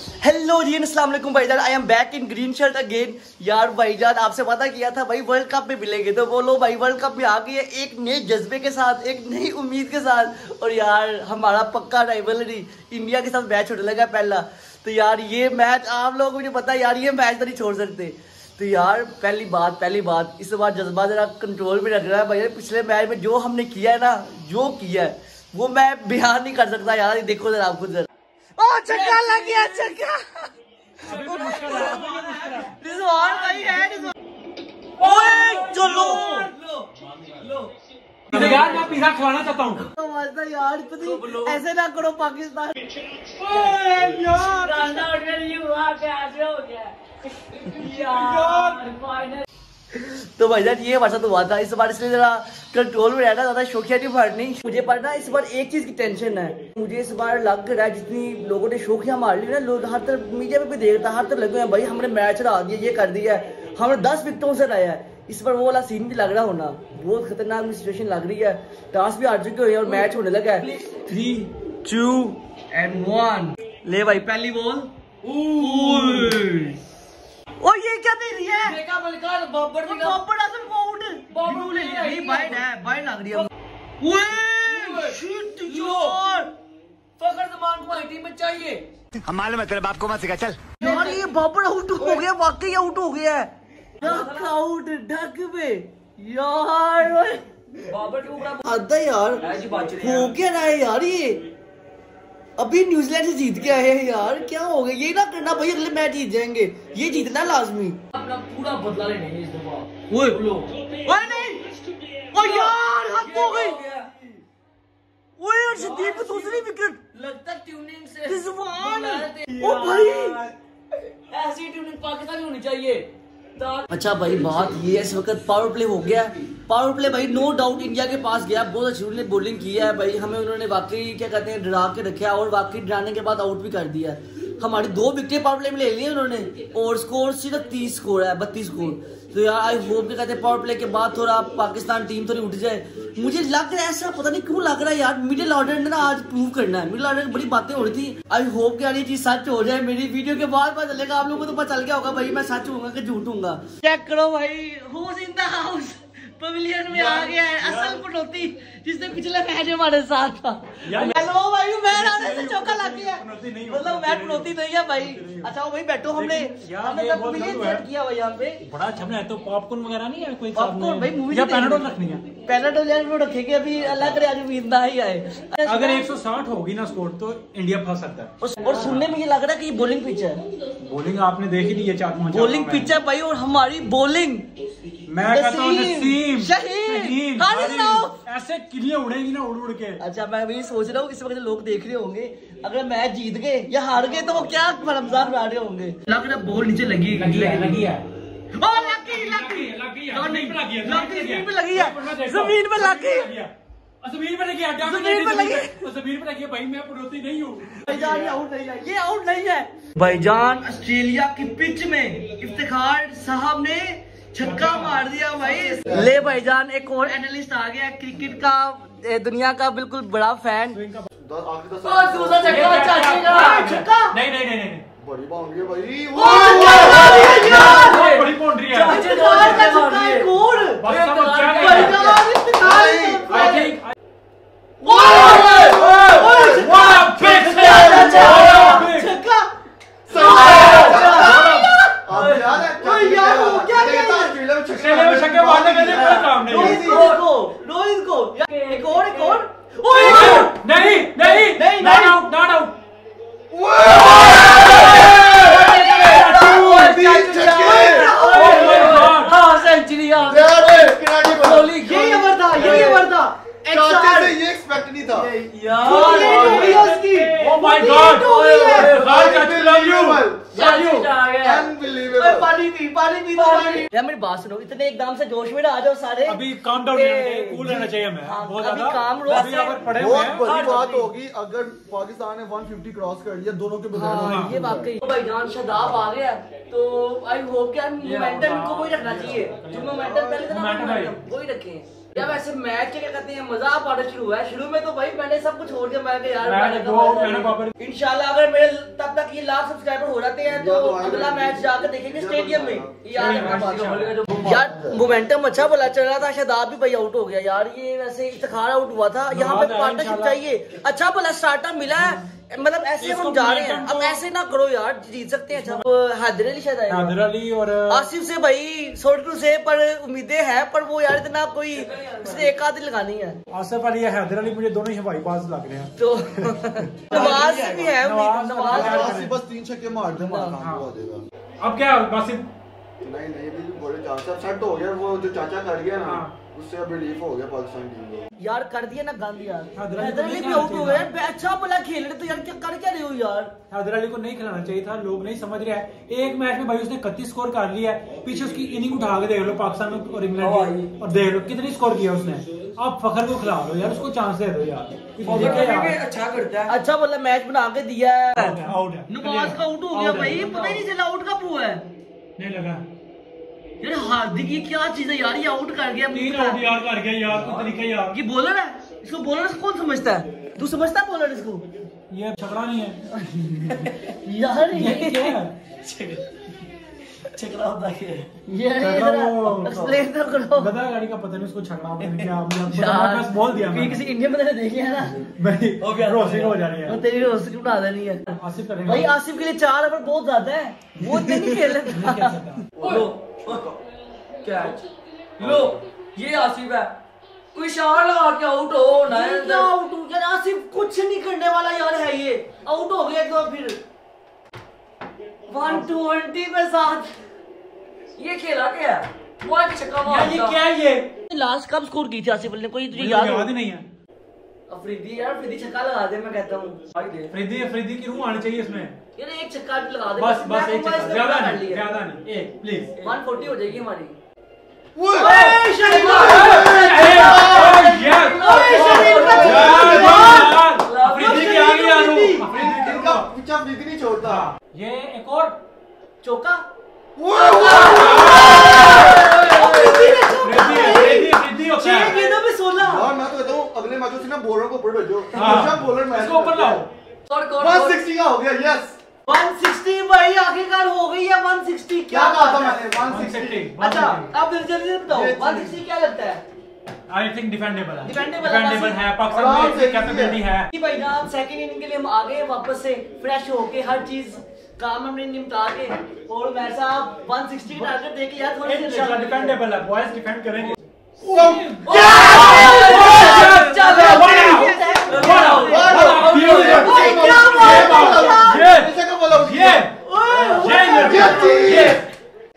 Hello जी वालेकुम भाईजान I am back in green shirt again यार भाईजान आपसे पता किया था भाई वर्ल्ड कप में मिलेंगे तो बोलो भाई वर्ल्ड कप में आ गई है एक नए जज्बे के साथ, एक नई उम्मीद के साथ। और यार, हमारा पक्का राइवलरी इंडिया के साथ मैच होने लगा पहला। तो यार, ये मैच आप लोग मुझे पता, यार, ये मैच तो नहीं छोड़ सकते। तो यार, पहली बात पहली बात, इस बार जज्बा जरा कंट्रोल में रख रहा है भाई। पिछले मैच में जो हमने किया है ना, जो किया है, वो मैं बयान नहीं कर सकता, यार देखो जरा आप खुद छक्का लग गया छक्का रिजवान भाई है रिजवान ओए चलो यार मैं पिज्जा खिलाना चाहता हूँ। तो मज़ा यार पति ऐसे ना करो पाकिस्तान। तो भाईजान ये हमारे साथ हुआ था। इस बार इसलिए जरा कंट्रोल में रहना ज़्यादा शोखिया नहीं भरनी मुझे ना इस बार एक चीज़ की टेंशन है। मुझे इस बार लग रहा है जितनी लोगों ने शोखिया मार ली ना लोग हर तरफ़ मीडिया पे भी देखता हर तरफ़ लगे हैं भाई हमने मैच हरा दिया ये कर दिया है। हमने दस विकटों से रहा है। इस बार वो वाला सीन भी लग रहा होना। बहुत खतरनाक सिचुएशन लग रही है। टास्क भी आ चुके हुए और मैच होने लगा है। थ्री टू एंड वन ले भाई पहली बॉल क्या दे रही है। देखा बलकार बब्बर आज़म ले लिया, ये बाइट है। बाइट लग रही है। ओए शिट यार फखर जमान को टीम में चाहिए। हम मालूम है तेरे बाप को मत सिखा चल। यार ये बॉबर आउट हो गया वाकई आउट हो गया। है डक आउट डक पे। यार बाबर के ऊपर है। यार ऐसी बात चल हो क्या रहा है यार ये। अभी न्यूजीलैंड से जीत के आए हैं यार क्या हो गया? ये ना करना भाई अगले मैच जीत जाएँगे। ये जीतना लाजमी। अपना पूरा बदला लेने इस दफ़ा। ओए। लो ओए नहीं। ओ यार हद हो गई। ओए अर्शदीप की दूसरी विकेट लगता ट्यूनिंग से रिजवान। ओ भाई। ऐसी ट्यूनिंग पाकिस्तान में होनी चाहिए। अच्छा भाई, बात ये इस वक्त पावर प्ले हो गया पावर प्ले भाई नो डाउट इंडिया के पास गया। बहुत अच्छी उन्होंने बॉलिंग की है भाई। हमें उन्होंने वाकई क्या कहते हैं, डरा के रखा और वाकई डराने के बाद आउट भी कर दिया हमारी दो विकेट पावर प्ले में ले लिए उन्होंने। और स्कोर सिर्फ़ तीस स्कोर है, बत्तीस स्कोर तो यार आई होप क्या कहते पावर प्ले के बाद थोड़ा पाकिस्तान टीम थोड़ी उठ जाए। मुझे लग रहा है ऐसा, पता नहीं क्यों लग रहा है यार मिडिल ऑर्डर ने ना आज प्रूव करना है। मिडिल ऑर्डर बड़ी बातें हो रही थी। आई होप कि यार ये चीज़ सच हो जाए। मेरी वीडियो के बाद पता चलेगा, आप लोगों को तो पता चल गया होगा भाई, मैं सच हूँ कि झूठ हूँ चेक करो भाई हाउस पवेलियन में आ गया है। असल पटौती जिसने पिछले मैच हमारे साथ था। हेलो भाई मैं आने से चौका लग गया मतलब मैं पटौती नहीं है भाई। अच्छा भाई बैठो हमने। हमने तो पवेलियन है। सेट किया भाई यहाँ पे। बड़ा अच्छा बनाया तो पॉपकॉर्न वगैरह नहीं है कोई साथ पॉपकॉर्न भाई मूवी या पैनाडोल रखनी है? पैनाडोल वो रखेंगे अभी अल्लाह करे आज उम्मीद ना ही आए अगर 160 होगी ना स्कोर तो इंडिया फंस सकता है और- और सुनने में ये लग रहा है कि ये बॉलिंग पिच है बॉलिंग आपने देख ही ली है चार पाँच बॉलिंग पिच है भाई और हमारी बॉलिंग मैं कहता हूँ नसीम, शहीद, ऐसे किलियाँ उड़ेंगी ना उड़ उड़ के। अच्छा मैं भी सोच रहा हूँ इस वक्त लोग देख रहे होंगे। अगर मैच जीत गए या हार गए तो वो क्या रमज़ान बना रहे होंगे। लग रहा बॉल नीचे लगी लगी है। है है, ज़मीन पे लगी है, ज़मीन पे लगी ज़मीन पे लगी लगी है। और ज़मीन पे लगी ज़मीन पे लगी है। और ज़मीन पे। लगी है भाई मैं पड़ोसी नहीं हूँ। भाईजान ये आउट नहीं है ये आउट नहीं है। भाईजान ऑस्ट्रेलिया की पिच में इफ्तिखार साहब ने छक्का मार दिया भाई। ले भाईजान एक और एनालिस्ट आ गया क्रिकेट का दुनिया का बिल्कुल बड़ा फ़ैन छक्का नहीं नहीं नहीं। नहीं बड़ी बाउंड्री है भाई बहुत बड़ी बाउंड्री है इफ्तिखार का छक्का एक और बस समझ क्या भाईजान इफ्तिखार का आई थिंक छक्का अब यार ओए यार, हो क्या गया ये? फ़ील्ड में छक्के छक्के में छक्के मारने के लिए कोई काम नहीं रोहित है को रोहित को एक और एक और ओए एक और नहीं नहीं नहीं, नॉट नहीं। आउट नॉट आउट बीस छक्के ओह माय गॉड हाँ सेंचुरी यार यार incredible। यही अमर था यही अमर था चाचे से ये एक्सपेक्ट नहीं था यार ये तो हुई है उसकी ओह माय ये गॉड तो हुई है गॉड चाची लव यू लव यू आ गया ओए, अनबिलीवेबल पानी पी पानी पी यार मेरी बात सुनो इतने एकदम से जोश में ना आ जाओ सारे। अभी काम डाउन ए, रहना चाहिए कूल रहना चाहिए हमें। हाँ, बहुत अभी काम अभी अगर पड़े हुए हैं। बड़ी हाँ, बात होगी अगर पाकिस्तान ने 150 क्रॉस कर लिया दोनों के बगैर हाँ। ये वाकई भाईजान शदाब आ गया। तो आई होप कि मोमेंटम को वही रखना चाहिए। जो मोमेंटम पहले था ना है। वही रखें। या वैसे मैच क्या कहते हैं? मज़ा आना शुरू हुआ है। शुरू में तो भाई मैंने सब कुछ छोड़ के मैं यार मैंने मैंने दो मैंने बाबर इंशाल्लाह अगर मेरे तब तक ये लाख सब्सक्राइबर हो जाते हैं तो तो अगला। मैच जाकर देखेंगे स्टेडियम में। यार मोमेंटम अच्छा बोला चल रहा था शादाब भी भाई आउट हो गया। यार ये वैसे इफ्तार आउट हुआ था। यहाँ पे पार्टनरशिप। चाहिए। अच्छा बोला स्टार्टअप मिला है। मतलब ऐसे हम जा रहे हैं। अब ऐसे ना करो यार जीत सकते हैं अच्छा अब हैदर अली शायद आएगा। हैदर अली और आसिफ से भाई सोल्ड टू से पर उम्मीदें हैं पर वो यार इतना कोई उसने एक आधी लगानी है। आसिफ अली या हैदर अली मुझे दोनों ही हवाई बाज लग रहे हैं। तो नवाज़ भी है नवाज- बस तीन छक्के मार दे हाँ। अब क्या नहीं नहीं चांस अब सेट हो गया वो जो चाचा कर गया ना हाँ। उससे अब रिलीफ हो गया पाकिस्तान टीम को। यार कर दिया ना गंद यार। हैदर अली हैदर अली भी आउट हो गए। अच्छा बोला खेल रहे तो यार क्या कर क्या रहे हो यार? हैदर अली को नहीं खिलाना चाहिए था लोग नहीं समझ रहे हैं। एक मैच में भाई उसने इकतीस स्कोर कर लिया है पीछे उसकी इनिंग उठा के देख लो पाकिस्तान में और इंग्लैंड की। और देख लो कितनी स्कोर किया उसने। आप फखर को खिला लो यार उसको चांस दे दो यार। अच्छा करता है। अच्छा बोला मैच बना के दिया है। आउट है, नवाज़ का आउट हो गया भाई पता ही नहीं चला आउट कब हुआ है। नहीं लगा। यार हार्दिक ये क्या चीज़ है यार? ये आउट कर गया तीन आउट यार कर गया यार कोई तरीका यार ये बॉलर है? इसको बॉलर कौन समझता है? तू समझता है बॉलर इसको? ये छकड़ा नहीं है। यार ये क्या है? छकड़ा होता है? ये एक्सप्लेन तो करो। गधा गाड़ी का पता नहीं उसको छकड़ा पता नहीं क्या हमने बस बोल दिया मैंने किसी इंडियन बंदे ने देख लिया ना। भाई रोसिंग हो जानी वो है। तेरी रोस्ट उठा देनी है। आसिफ करेंगे। भाई आसिफ के लिए चार ओवर बहुत ज़्यादा है। वो इतने नहीं खेल रहा कैच लो ये आसिफ है। कोई शार लगा के आउट हो ना क्या आउट हो? गया आसिफ कुछ नहीं करने वाला यार है ये। आउट हो गया एक बार फिर। 120 पे साथ। ये खेला क्या है? वो एक छक्का यार ये क्या है ये? लास्ट कब स्कोर की थी आसिफ अली ने? कोई तुझे याद नहीं है। अफरीदी यार अफरीदी छक्का लगा दे मैं कहता हूँ फ्रिदी फ्रिदी की रूह आनी चाहिए इसमें यार एक छक्का लगा दे बस बस एक इसने ज़्यादा नहीं ज़्यादा नहीं एक प्लीज़ 140 हो जाएगी हमारी वो ओए, शरीफ! अफरीदी की आ गई आलू अफरीदी की रूह पीछा फ्रीदी नहीं छोड़ता ये एक और चौका फ्रिदी फ्रिदी फ्रिदी होता छह है गेंदों पे 16 यार मैं तो कहता मैचों से ना बॉलर को ऊपर भेजो हाँ। हमेशा बॉलर मैच इसको ऊपर लाओ। और कौन कौन? 160 का हो गया यस 160 भाई आखिरकार हो गई है 160 क्या कहा था बात है? मैंने? 160 अच्छा अब जल्दी जल्दी बताओ ये 160 क्या लगता है? आई थिंक डिफेंडेबल है। Defendable है, डिफेंडेबल है पाकिस्तान में कैपेबिलिटी है। कि भाई ना सेकंड इनिंग के लिए हम आ गए वापस से फ्रेश होके हर चीज़ काम हमने निपटा के और मैं साहब 160 का टारगेट देके यार थोड़ी सी इंशाल्लाह डिफेंडेबल है बॉयज़ डिफेंड करेंगे।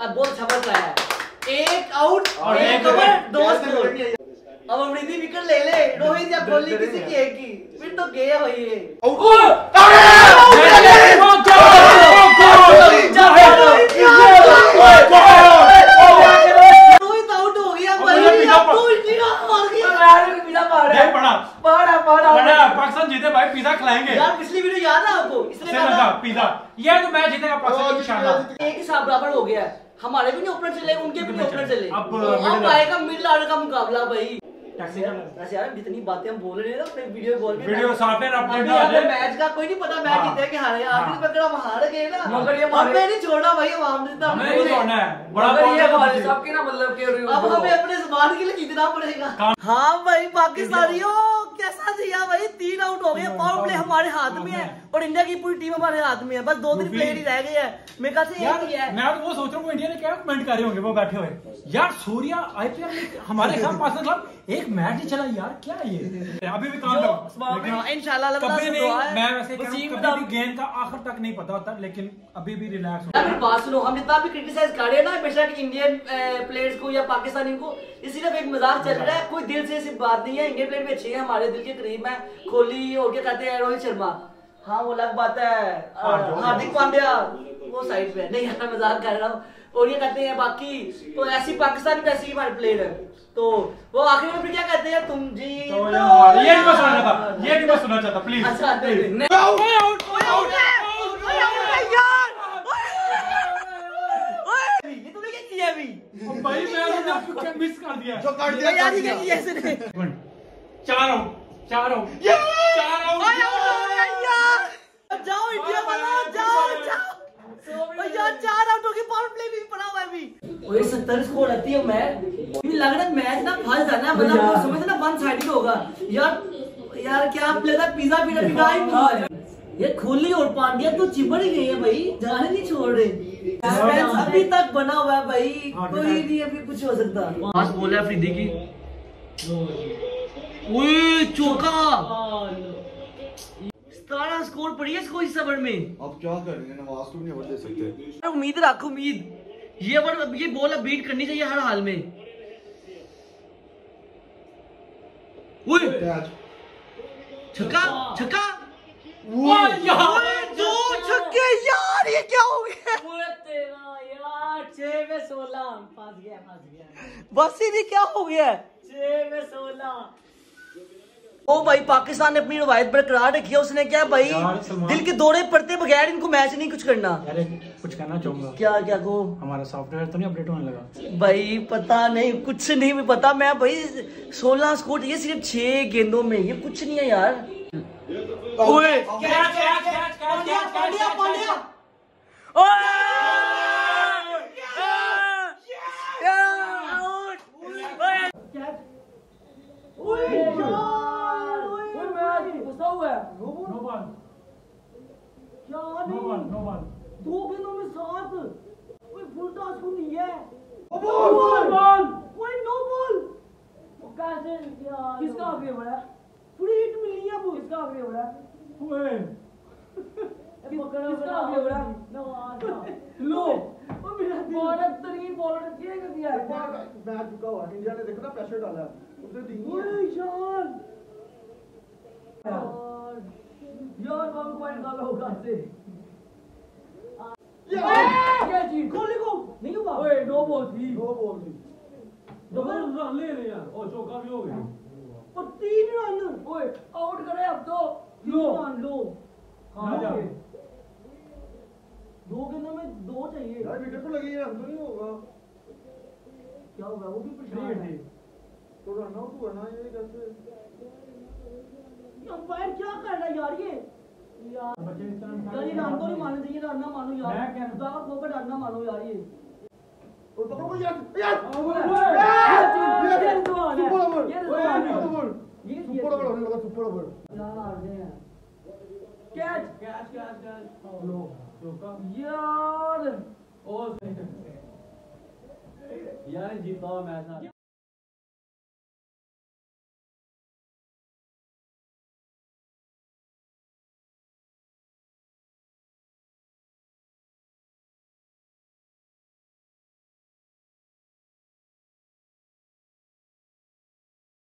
अब बहुत एक आउट। दो विकेट ले ले। रोहित या कोहली किसी की है की? फिर तो गया रोहित आउट हो गया अब भाई मुझे पीछा अब पड़- तो इंडिया मार गया बड़ा पाकिस्तान जीते भाई पिज्जा खिलाएँगे यार पिछली वीडियो याद है आपको इसने श्रीलंका कहा पिज्जा ये तो मैच जीतेगा पाकिस्तान की शान एक हिसाब बराबर हो गया। है हमारे भी नहीं ओपनर चले उनके भी नहीं ओपनर चले अब, तो आएगा मिडिल ऑर्डर का मुकाबला भाई। वैसे यार जितनी बातें हम बोल रहे हैं ना अपने वीडियो में वीडियो सॉफ्टवेयर अपडेट डाल दे। मैच का कोई नहीं पता मैच हाँ। जीते कि हारे हाँ। आखिरी में हम हार गए ना। मगर ये हमें नहीं छोड़ना भाई हम हमने तो हमें नहीं छोड़ना है। बड़ा कौन हमारे सबके ना मतलब के अब हमें अपने ज़ुबान के लिए जीतना पड़ेगा। हाँ भाई पाकिस्तानियों कैसा दिया भाई? तीन आउट हो गए पावर प्ले हमारे हाथ में है और इंडिया की पूरी टीम हमारे हाथ में है। बस दो तीन प्लेयर ही रह गए हैं। मेरे ख्याल से यार है मैं तो वो सोच रहा हूँ इंडिया ने क्या कमेंट कर रहे होंगे वो बैठे हुए। यार सूर्या आईपीएल में हमारे खिलाफ पाकिस्तान खिलाफ एक मैच ही चला यार क्या ये? अभी भी काम इंशाल्लाह कभी नहीं मैं वैसे कभी का- भी गेम का आखिर तक नहीं पता होता लेकिन अभी भी रिलैक्स यार बात सुनो हम जितना भी क्रिटिसाइज कर रहे हैं ना बेशक इंडियन प्लेयर्स को या पाकिस्तानी को ये सिर्फ़ एक मज़ाक चल रहा है कोई दिल से ऐसी बात नहीं है इंडियन प्लेयर भी अच्छे हैं हमारे दिल के करीब है कोहली और क्या कहते हैं रोहित शर्मा। हाँ वो अलग बात है हाँ, हार्दिक पांड्या वो साइड पे नहीं यार मज़ाक कर रहा हूँ। और ये कहते हैं बाकी तो ऐसी पाकिस्तानी भी ऐसी हमारे प्लेयर है। तो वो आखिर में फिर क्या कहते हैं तुम जी तो यार ये नहीं मैं सुनना चाहता ये नहीं मैं सुनना चाहता प्लीज़ अच्छा प्लीज़ नहीं ये तूने क्या किया अभी भाई मैं मिस कर दिया जो कर दिया यार ये। क्या किया इसने चार आउट चार आउट चार आउट जाओ इंडिया वाला जाओ जाओ और यार चार आउट होगी पावर प्ले भी पड़ा हुआ है अभी। ओए 70 स्कोर रहती है मैच। मुझे लग रहा है मैच ना फंस जाना मतलब समझ ना वन साइडेड होगा। यार यार क्या आप लगा पिज्जा भी पिज्जा ये खोली और पांड्या तो चिपड़ ही गई है भाई जाने नहीं छोड़ रहे। अभी तक बना हुआ है भाई हाँ, कोई नहीं अभी कुछ हो सकता। पास बोला है फ्रीदी की। ओए चौका। सतारह स्कोर पड़ी है इसको इस ओवर में? अब क्या करेंगे? नवाज़ को भी नहीं दे सकते। उम्मीद रख उम्मीद। ये ओवर ये बॉल अब बीट करनी चाहिए हर हाल में। छक्का छक्का। यार दो छक्के। यार ये क्या हो गया? छह में सोलह फंस गया फंस गया। बस नहीं क्या हो गया? छह में सोलह। ओ भाई पाकिस्तान ने अपनी रवायत बरकरार रखी है उसने क्या भाई? दिल के दौरे पड़ते बगैर इनको मैच नहीं कुछ करना। यार कुछ कहना चाहूँगा। क्या क्या को हमारा सॉफ्टवेयर तो नहीं अपडेट होने लगा। भाई पता नहीं कुछ नहीं भी पता। मैं भाई सोलह स्कोर ये सिर्फ़ छह गेंदों में ये कुछ नहीं है यार। ओए! कैच हुआ है नो बॉल क्या नो बॉल नो बॉल दो गेंदों में सात। कोई फुल टॉस को नहीं है? नो बॉल बॉल कोई नो बॉल वो कैसे किसका आगे बढ़ा पूरी हिट मिली है वो किसका आगे बढ़ा ओए किसका आगे बढ़ा नवाज़ का लो। भारत तरीन बॉलर किए कर दिया है मैच रुका हुआ इंडिया ने देखो ना प्रेशर डाला। उसने तीन ही है। ओए शान और यार वन होगा से ये जीत कोहली को नहीं हुआ ओए नो बॉल थी दो बॉल थी डबल रन ले रहे यार ओ चौका भी हो गया? और तीन रन ओए आउट करे अब तो लो लो ना जा दो गेंदों में दो चाहिए यार विकेट तो लगी है तो नहीं होगा क्या होगा वो भी परेशान है। तो रन आउट हुआ ना ये कैसे अंपायर क्या कर रहा है यार ये? यार बच्चे इस तरह यार ये रन तो नहीं मानने चाहिए रन ना मानो यार। मैं क्या- ज़्यादा खोकर रन ना मानो यार ये। और पकड़ो को यार। यार। ये रिजवान है सुपर ये रिजवान है ये सुपर ओवर होने लगा सुपर ओवर। यार हार कैच। Catch catch catch. लो। चौका यार। ओ यार जीता मैच